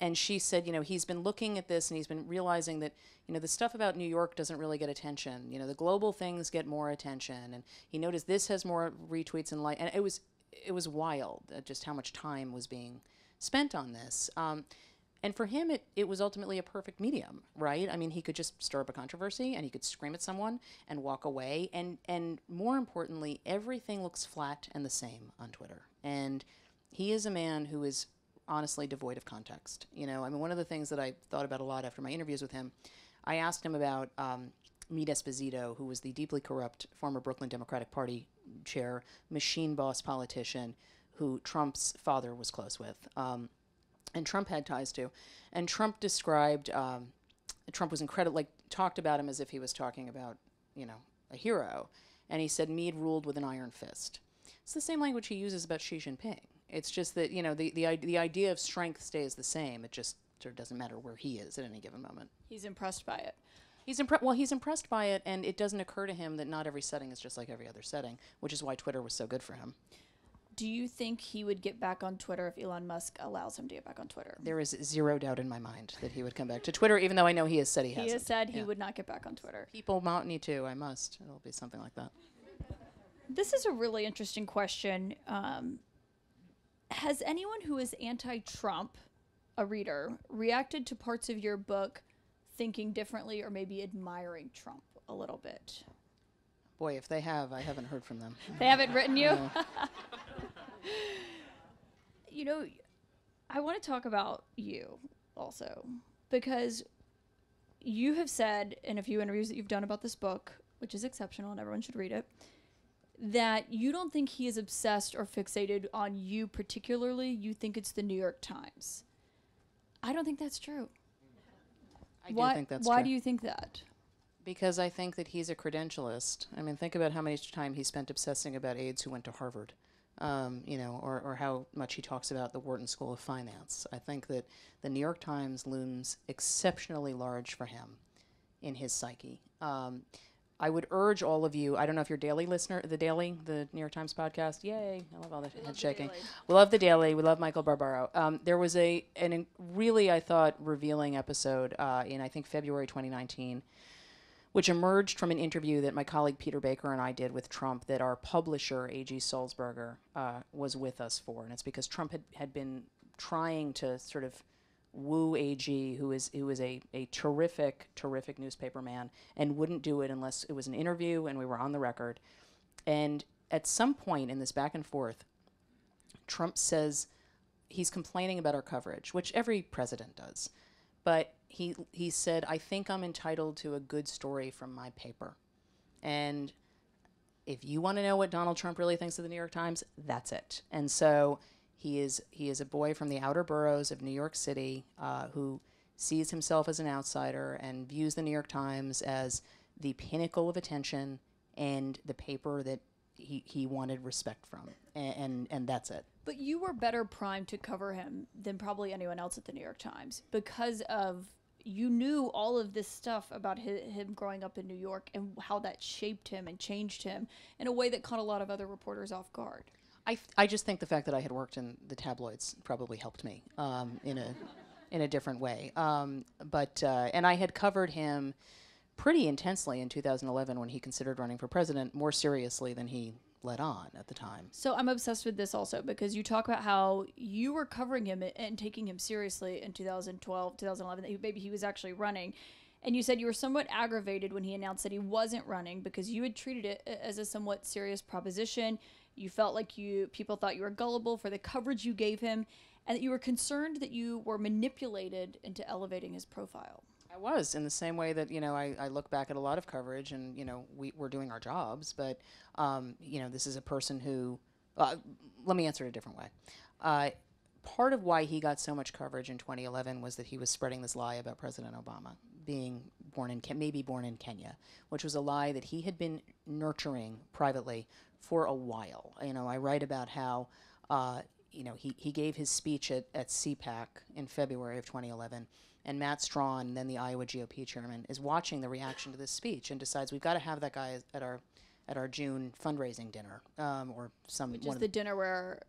and she said, you know, he's been looking at this and he's been realizing that, you know, the stuff about New York doesn't really get attention. You know, the global things get more attention, and he noticed this has more retweets and like, and it was, it was wild uh, just how much time was being spent on this. Um, and for him, it, it was ultimately a perfect medium, right? I mean, he could just stir up a controversy and he could scream at someone and walk away. And, and more importantly, everything looks flat and the same on Twitter. And he is a man who is honestly devoid of context. You know, I mean, one of the things that I thought about a lot after my interviews with him, I asked him about um, Meade Esposito, who was the deeply corrupt former Brooklyn Democratic Party chair, machine boss politician, who Trump's father was close with. Um, and Trump had ties to. And Trump described, um, Trump was incredible, like, talked about him as if he was talking about, you know, a hero. And he said Meade ruled with an iron fist. It's the same language he uses about Xi Jinping. It's just that, you know, the, the, the idea of strength stays the same. It just sort of doesn't matter where he is at any given moment. He's impressed by it. He's impre- well, he's impressed by it, and it doesn't occur to him that not every setting is just like every other setting, which is why Twitter was so good for him. Do you think he would get back on Twitter if Elon Musk allows him to get back on Twitter? There is zero doubt in my mind that he would come back to Twitter, even though I know he has said he, He hasn't. He has said he Yeah. would not get back on Twitter. People mount me too. I must. It'll be something like that. This is a really interesting question. Um, has anyone who is anti Trump, a reader, reacted to parts of your book thinking differently or maybe admiring Trump a little bit? Boy, if they have, I haven't heard from them. They haven't written you? you know, I want to talk about you also because you have said in a few interviews that you've done about this book, which is exceptional and everyone should read it, that you don't think he is obsessed or fixated on you particularly. You think it's the New York Times. I don't think that's true. I why do think that's why true. do you think that? Because I think that he's a credentialist. I mean, think about how much time he spent obsessing about aides who went to Harvard, um, you know, or, or how much he talks about the Wharton School of Finance. I think that the New York Times looms exceptionally large for him in his psyche. Um, I would urge all of you. I don't know if you're daily listener, the Daily, the New York Times podcast. Yay! I love all the head shaking. We love the Daily. We love Michael Barbaro. Um, there was a an in- really I thought revealing episode uh, in I think February 2019 which emerged from an interview that my colleague Peter Baker and I did with Trump that our publisher, A.G. Sulzberger, uh, was with us for. And it's because Trump had, had been trying to sort of woo AG, who is, who is a, a terrific, terrific newspaper man, and wouldn't do it unless it was an interview and we were on the record. And at some point in this back and forth, Trump says he's complaining about our coverage, which every president does. But he he said, "I think I'm entitled to a good story from my paper." And if you want to know what Donald Trump really thinks of the New York Times, that's it. And so he is he is a boy from the outer boroughs of New York City uh, who sees himself as an outsider and views the New York Times as the pinnacle of attention and the paper that he, he wanted respect from, and, and and that's it. But you were better primed to cover him than probably anyone else at the New York Times because of you knew all of this stuff about hi him growing up in New York and how that shaped him and changed him in a way that caught a lot of other reporters off guard. I, I just think the fact that I had worked in the tabloids probably helped me um, in a in a different way. Um, but uh, and I had covered him pretty intensely in 2011 when he considered running for president, more seriously than he let on at the time. So I'm obsessed with this also because you talk about how you were covering him and taking him seriously in 2012, 2011, that he, maybe he was actually running. And you said you were somewhat aggravated when he announced that he wasn't running because you had treated it as a somewhat serious proposition. You felt like you people thought you were gullible for the coverage you gave him and that you were concerned that you were manipulated into elevating his profile. I was in the same way that you know I, I look back at a lot of coverage and you know we, we're doing our jobs, but um, you know this is a person who. Uh, let me answer it a different way. Uh, part of why he got so much coverage in 2011 was that he was spreading this lie about President Obama being born in maybe born in Kenya, which was a lie that he had been nurturing privately for a while. You know, I write about how. Uh, you know, he, he gave his speech at, at CPAC in February of 2011 and Matt Strawn, then the Iowa GOP chairman, is watching the reaction to this speech and decides we've got to have that guy at our at our June fundraising dinner um, or some Which one is the dinner where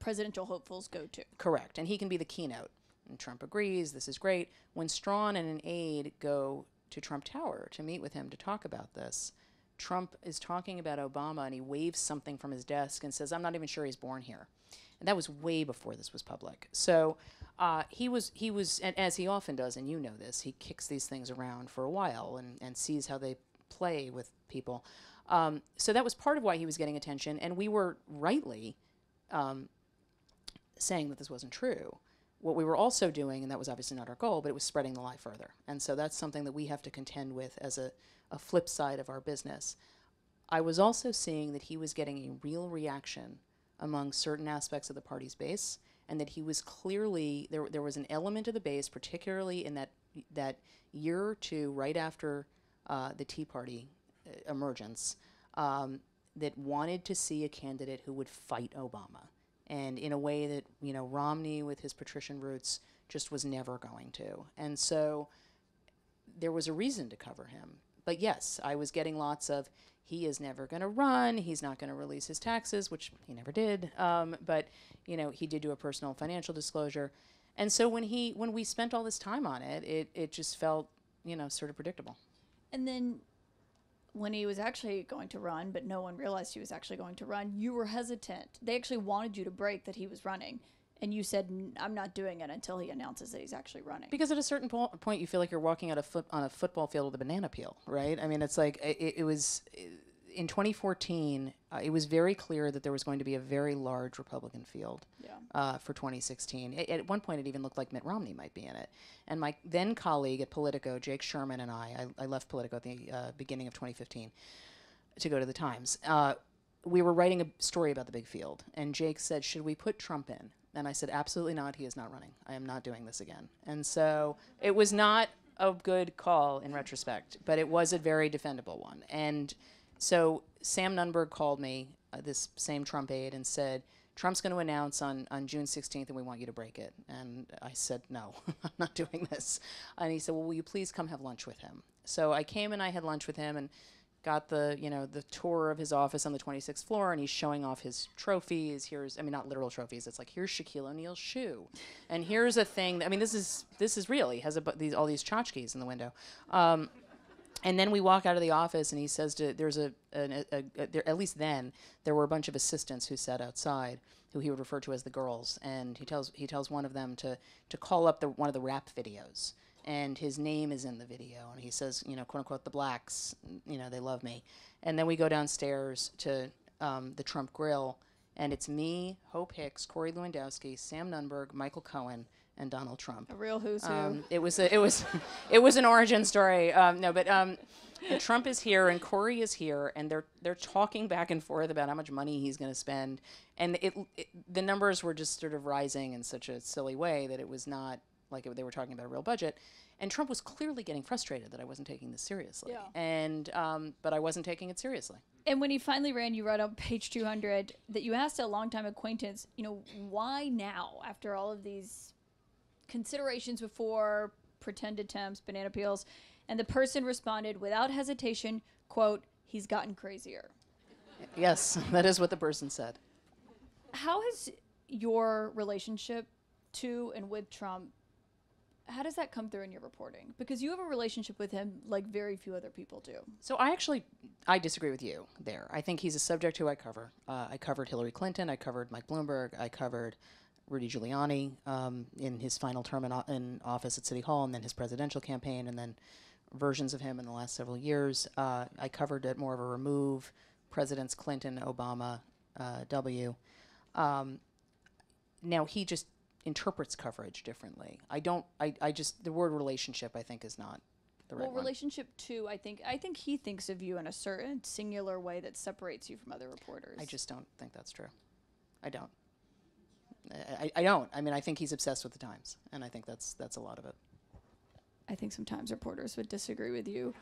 presidential hopefuls go to. correct, and he can be the keynote. And Trump agrees. This is great. When Strawn and an aide go to Trump Tower to meet with him to talk about this, Trump is talking about Obama and he waves something from his desk and says, "I'm not even sure he's born here." And that was way before this was public. So uh, he was he was, and as he often does, and you know this, he kicks these things around for a while and, and sees how they play with people. Um, so that was part of why he was getting attention, and we were rightly um, saying that this wasn't true. What we were also doing, and that was obviously not our goal, but it was spreading the lie further. And so that's something that we have to contend with as a, a flip side of our business. I was also seeing that he was getting a real reaction among certain aspects of the party's base, and that he was clearly there. There was an element of the base, particularly in that that year or two right after uh, the Tea Party uh, emergence, um, that wanted to see a candidate who would fight Obama, and in a way that you know Romney, with his patrician roots, just was never going to. And so there was a reason to cover him. But yes, I was getting lots of he is never going to run. He's not going to release his taxes, which he never did. Um, but you know, he did do a personal financial disclosure, and so when he when we spent all this time on it, it it just felt you know sort of predictable. And then when he was actually going to run, but no one realized he was actually going to run, you were hesitant. They actually wanted you to break that he was running. And you said I'm not doing it until he announces that he's actually running. Because at a certain po- point, you feel like you're walking out a foot on a football field with a banana peel, right? I mean, it's like it, it was in 2014. Uh, it was very clear that there was going to be a very large Republican field Yeah. uh, for 2016. A- at one point, it even looked like Mitt Romney might be in it. And my then colleague at Politico, Jake Sherman, and I, I, I left Politico at the uh, beginning of 2015 to go to the Times. We were writing a story about the big field, and Jake said, "Should we put Trump in?" And I said, "Absolutely not. He is not running. I am not doing this again." And so it was not a good call in retrospect, but it was a very defendable one. And so Sam Nunberg called me, uh, this same Trump aide, and said. Trump's going to announce on, on June 16th, and we want you to break it. And I said, No, I'm not doing this. And he said, Well, will you please come have lunch with him? So I came and I had lunch with him, and got the you know the tour of his office on the 26th floor and he's showing off his trophies. Here's i mean not literal trophies. It's like here's shaquille o'neal's shoe. And here's a thing that, i mean this is this is real. He has a, these all these tchotchkes in the window. Um, and then we walk out of the office and he says to there's a, an- a, a there, at least then there were a bunch of assistants who sat outside who he would refer to as the girls. And he tells he tells one of them to to call up the one of the rap videos and his name is in the video and he says you know quote unquote the blacks you know they love me and then we go downstairs to um, the trump grill and it's me hope hicks corey lewandowski sam nunberg michael cohen and donald trump A real who's who. um, it was a, it was it was an origin story. Um, no, but um, Trump is here and Corey is here, and they're they're talking back and forth about how much money he's going to spend, and it, it the numbers were just sort of rising in such a silly way that it was not like it, they were talking about a real budget. And Trump was clearly getting frustrated that I wasn't taking this seriously, Yeah. and um, but I wasn't taking it seriously. And when he finally ran, you wrote on page 200 that you asked a longtime acquaintance, you know, why now after all of these considerations before, pretend attempts, banana peels, and the person responded without hesitation, quote, he's gotten crazier. Yes, that is what the person said. How has your relationship to and with Trump how does that come through in your reporting? Because you have a relationship with him like very few other people do. So I actually I disagree with you there. I think he's a subject who I cover. Uh, I covered Hillary Clinton. I covered Mike Bloomberg. I covered Rudy Giuliani um, in his final term in, in office at City Hall, and then his presidential campaign, and then versions of him in the last several years. Uh, I covered it more of a remove presidents Clinton, Obama, uh, W. Um, now he just interprets coverage differently. I don't. I, I just the word relationship I think is not the right Well, one. relationship too, I think I think he thinks of you in a certain singular way that separates you from other reporters. I just don't think that's true. I don't. I, I- don't. I mean, I think he's obsessed with the Times, and I think that's that's a lot of it. I think sometimes reporters would disagree with you.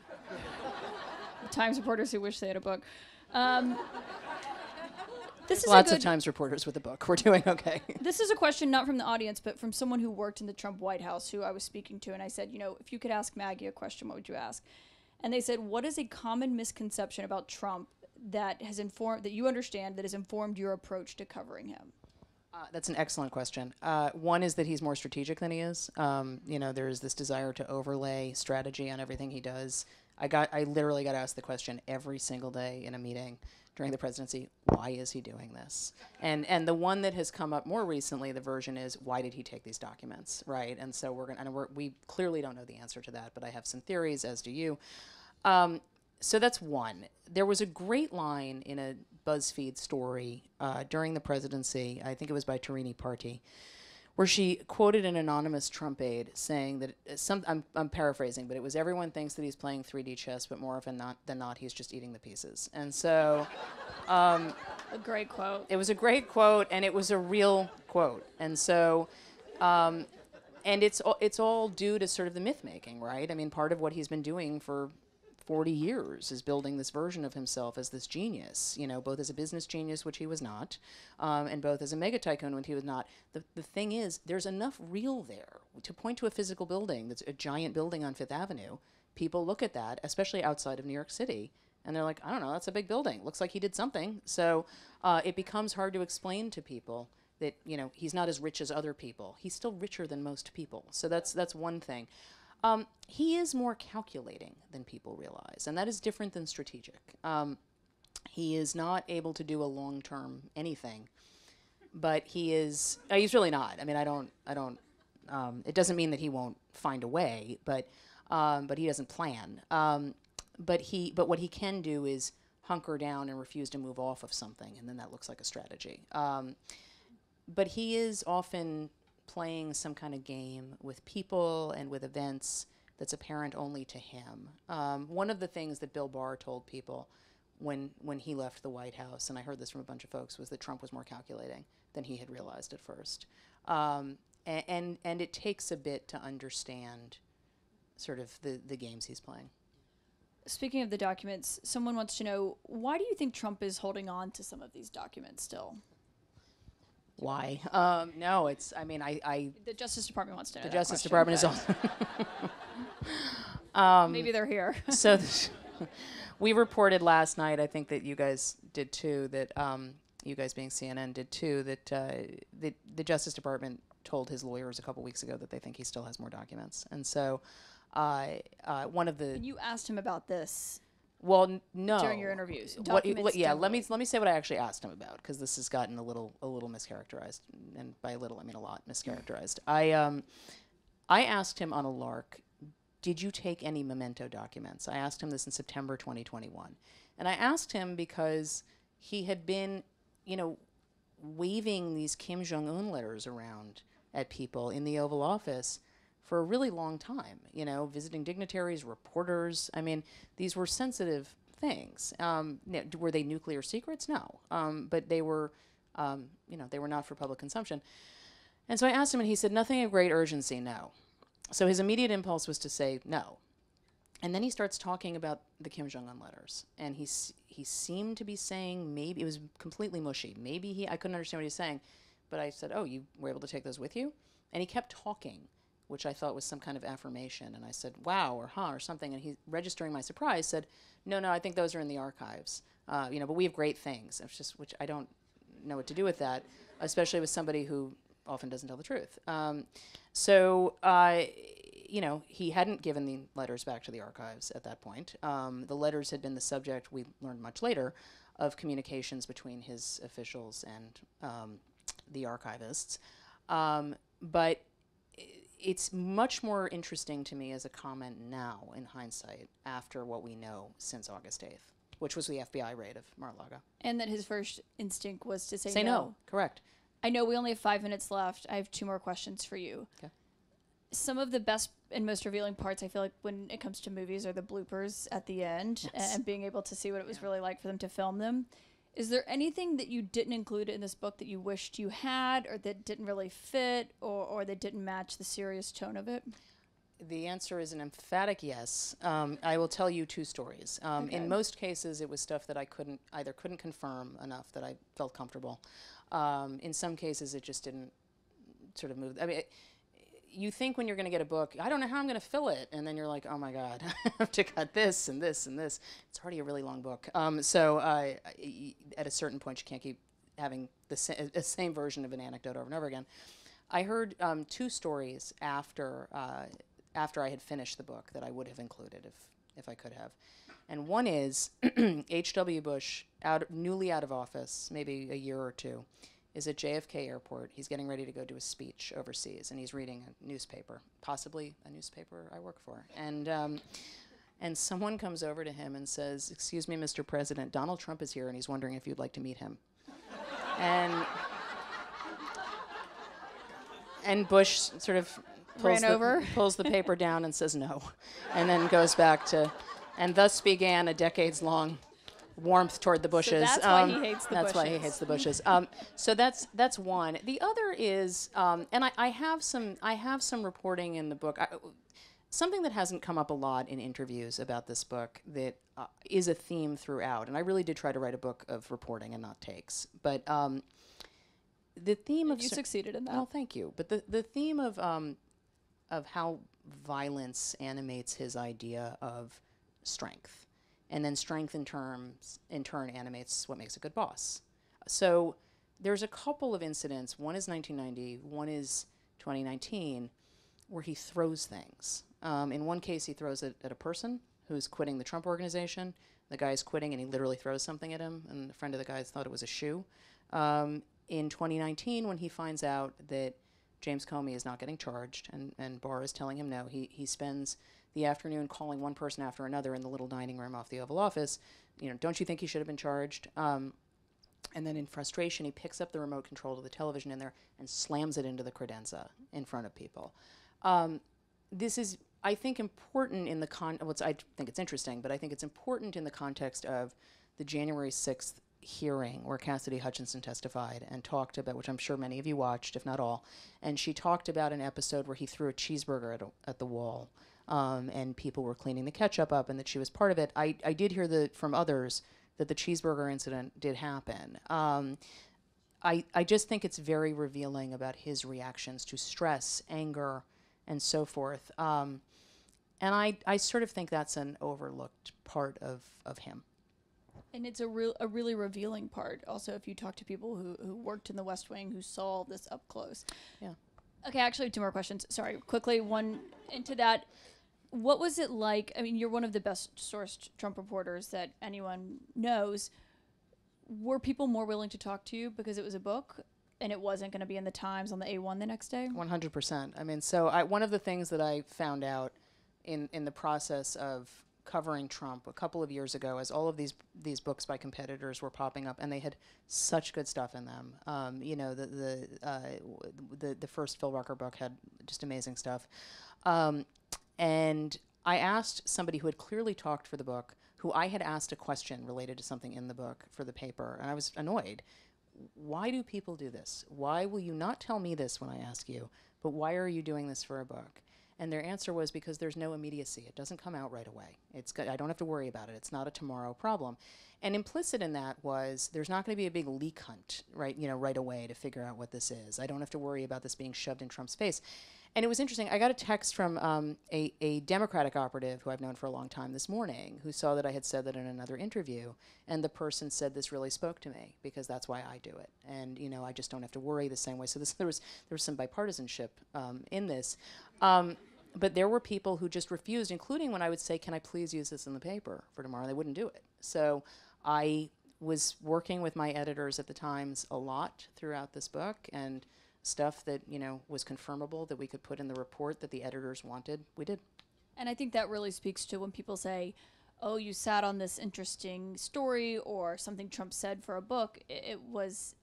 Times reporters who wish they had a book. Um, this is Lots a of Times reporters with a book. We're doing okay. This is a question not from the audience, but from someone who worked in the Trump White House, who I was speaking to, and I said, you know, if you could ask Maggie a question, what would you ask? And they said, what is a common misconception about Trump that has informed that you understand that has informed your approach to covering him? Uh, that's an excellent question. Uh, one is that he's more strategic than he is. Um, you know, there is this desire to overlay strategy on everything he does. I got, I literally got asked the question every single day in a meeting during the presidency: Why is he doing this? And and the one that has come up more recently, the version is, Why did he take these documents? Right. And so we're gonna, and we're, we clearly don't know the answer to that, but I have some theories, as do you. Um, so that's one. There was a great line in a BuzzFeed story uh, during the presidency. I think it was by Tarini Parti, where she quoted an anonymous Trump aide saying that uh, some. I'm, I'm paraphrasing, but it was everyone thinks that he's playing 3D chess, but more often not than not, he's just eating the pieces. And so. A great quote. It was a great quote, and it was a real quote. And so, um, and it's all, it's all due to sort of the myth making, right? I mean, part of what he's been doing for 40 years is building this version of himself as this genius, you know, both as a business genius, which he was not, um, and both as a mega tycoon, when he was not. The, the thing is, there's enough real there to point to a physical building that's a giant building on Fifth Avenue. People look at that, especially outside of New York City, and they're like, I don't know, that's a big building. Looks like he did something. So uh, it becomes hard to explain to people that you know he's not as rich as other people. He's still richer than most people. So that's that's one thing. Um, he is more calculating than people realize, and that is different than strategic. Um, he is not able to do a long term anything but he is. Uh, he's really not. I mean, I don't. I don't. Um, it doesn't mean that he won't find a way, but um, but he doesn't plan. Um, but he. But what he can do is hunker down and refuse to move off of something, and then that looks like a strategy. Um, but he is often playing some kind of game with people and with events that's apparent only to him. Um, one of the things that Bill Barr told people when when he left the White House, and I heard this from a bunch of folks, was that Trump was more calculating than he had realized at first. Um, and, and and it takes a bit to understand sort of the the games he's playing. Speaking of the documents, someone wants to know why do you think Trump is holding on to some of these documents still? Why? Um, no, it's. I mean, I. I The Justice Department wants to know. the that Justice question, Department is but on. Maybe they're here. so th- we reported last night. I think that you guys did too. That um, you guys being CNN did too. That uh, the the Justice Department told his lawyers a couple weeks ago that they think he still has more documents, and so. Uh, uh, one of the And you asked him about this. Well, no. During your interviews, What, documents yeah, let me let me say what I actually asked him about because this has gotten a little a little mischaracterized, and by a little I mean a lot mischaracterized. I um, I asked him on a lark, did you take any memento documents? I asked him this in September 2021, and I asked him because he had been, you know, waving these Kim Jong Un letters around at people in the Oval Office for a really long time. You know, visiting dignitaries, reporters. I mean, these were sensitive things. Um, were they nuclear secrets? No, um, but they were, um, you know, they were not for public consumption. And so I asked him, and he said, nothing of great urgency, no. So his immediate impulse was to say no. And then he starts talking about the Kim Jong Un letters, and he he seemed to be saying maybe it was completely mushy. Maybe he I couldn't understand what he was saying, but I said, "Oh, you were able to take those with you?" And he kept talking, which I thought was some kind of affirmation. And I said, "Wow," or "Huh," or something. And he, registering my surprise, said, "No, no, I think those are in the archives. Uh, you know, but we have great things." It's just which I don't know what to do with that, especially with somebody who often doesn't tell the truth. Um, so, uh, you know, he hadn't given the letters back to the archives at that point. Um, the letters had been the subject, we learned much later, of communications between his officials and um, the archivists. Um, but it's much more interesting to me as a comment now, in hindsight, after what we know since August 8th, which was the FBI raid of Mar-a-Lago. And that his first instinct was to say, Say no. Correct. I know we only have five minutes left. I have two more questions for you. Okay. Some of the best and most revealing parts, I feel like, when it comes to movies, are the bloopers at the end Yes. and being able to see what it was really like for them to film them. Is there anything that you didn't include in this book that you wished you had, or that didn't really fit, or, or that didn't match the serious tone of it? The answer is an emphatic yes. Um, I will tell you two stories. Um, Okay. In most cases, it was stuff that I couldn't either couldn't confirm enough that I felt comfortable. Um, in some cases, it just didn't sort of move. I mean, it, you think when you're going to get a book, I don't know how I'm going to fill it, and then you're like, oh my god, I have to cut this and this and this. It's already a really long book. Um, so uh, at a certain point, you can't keep having the, sa- same version of an anecdote over and over again. I heard um, two stories after uh, after I had finished the book that I would have included if if I could have, and one is H.W. Bush out newly out of office, maybe a year or two, is at JFK Airport. He's getting ready to go do a speech overseas, and he's reading a newspaper, possibly a newspaper I work for, and. Um, and someone comes over to him and says, "Excuse me, Mr. President, Donald Trump is here, and he's wondering if you'd like to meet him." and and Bush sort of pulls Ran the, over? pulls the paper down and says no, and then goes back to, and thus began a decades-long warmth toward the Bushes. that's why he hates the That's why he Bushes. hates the Bushes. Um, so that's that's one. The other is, um, and I, I have some I have some reporting in the book. I, something that hasn't come up a lot in interviews about this book that uh, is a theme throughout, and I really did try to write a book of reporting and not takes, but. Um, the theme of You succeeded in that. well, thank you. But the, the theme of um, of how violence animates his idea of strength, and then strength in terms in turn animates what makes a good boss. So there's a couple of incidents. One is 1990. One is 2019, where he throws things. Um, in one case, he throws it at a person who's quitting the Trump organization. The guy's quitting, and he literally throws something at him. And a friend of the guy's thought it was a shoe. Um, in 2019, when he finds out that James Comey is not getting charged and, and Barr is telling him no, he, he spends the afternoon calling one person after another in the little dining room off the Oval Office. You know, don't you think he should have been charged? Um, and then in frustration, he picks up the remote control to the television in there and slams it into the credenza in front of people. Um, this is, I think, important in the con. I think it's interesting, but I think it's important in the context of the January sixth hearing where Cassidy Hutchinson testified and talked about, which I'm sure many of you watched, if not all, and she talked about an episode where he threw a cheeseburger at, a, at the wall. Um, and people were cleaning the ketchup up, and that she was part of it. I, I did hear the, from others that the cheeseburger incident did happen. Um, I, I just think it's very revealing about his reactions to stress, anger, and so forth. Um, and I, I sort of think that's an overlooked part of, of him. And it's a real a really revealing part. Also, if you talk to people who, who worked in the West Wing who saw this up close. Yeah. Okay, actually, two more questions. Sorry, quickly. One into that. What was it like? I mean, you're one of the best sourced Trump reporters that anyone knows. Were people more willing to talk to you because it was a book and it wasn't going to be in the Times on the A1 the next day? 100%. I mean, so I, one of the things that I found out in, in the process of covering Trump a couple of years ago, as all of these these books by competitors were popping up, and they had such good stuff in them. Um, you know, the the, uh, the the first Phil Rucker book had just amazing stuff, um, and I asked somebody who had clearly talked for the book, who I had asked a question related to something in the book for the paper, and I was annoyed. Why do people do this? Why will you not tell me this when I ask you? But why are you doing this for a book? And their answer was because there's no immediacy. It doesn't come out right away. It's I don't have to worry about it. It's not a tomorrow problem. And implicit in that was there's not going to be a big leak hunt, right? You know, right away to figure out what this is. I don't have to worry about this being shoved in Trump's face. And it was interesting. I got a text from um, a, a Democratic operative who I've known for a long time this morning who saw that I had said that in another interview. And the person said, This really spoke to me because that's why I do it. And, you know, I just don't have to worry the same way. So this, there, was, there was some bipartisanship um, in this. Um, but there were people who just refused, including when I would say, Can I please use this in the paper for tomorrow? They wouldn't do it. So I was working with my editors at the Times a lot throughout this book and stuff that, you know, was confirmable that we could put in the report that the editors wanted. We did. And I think that really speaks to when people say, "Oh, you sat on this interesting story or something Trump said for a book." It, it was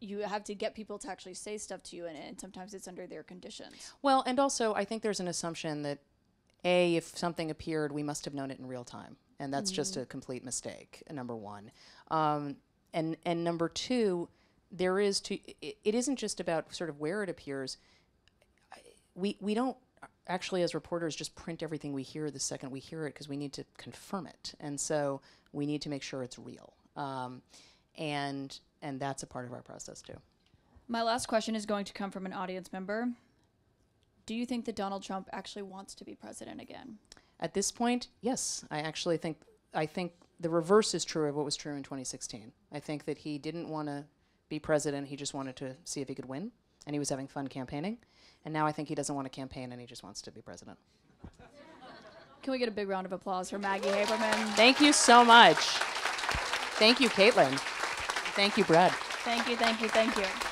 you have to get people to actually say stuff to you, and, and sometimes it's under their conditions. Well, and also I think there's an assumption that a if something appeared, we must have known it in real time, and that's just a complete mistake. Number one, um, and and number two, there is to it, it isn't just about sort of where it appears. We we don't actually as reporters just print everything we hear the second we hear it because we need to confirm it, and so we need to make sure it's real. Um, and and that's a part of our process too. My last question is going to come from an audience member. Do you think that Donald Trump actually wants to be president again? At this point, yes, I actually think I think the reverse is true of what was true in 2016. I think that he didn't want to be president; he just wanted to see if he could win, and he was having fun campaigning. And now I think he doesn't want to campaign, and he just wants to be president. Can we get a big round of applause for Maggie Haberman? Thank you so much. Thank you, Kaitlan. Thank you, Brad. Thank you, thank you, thank you.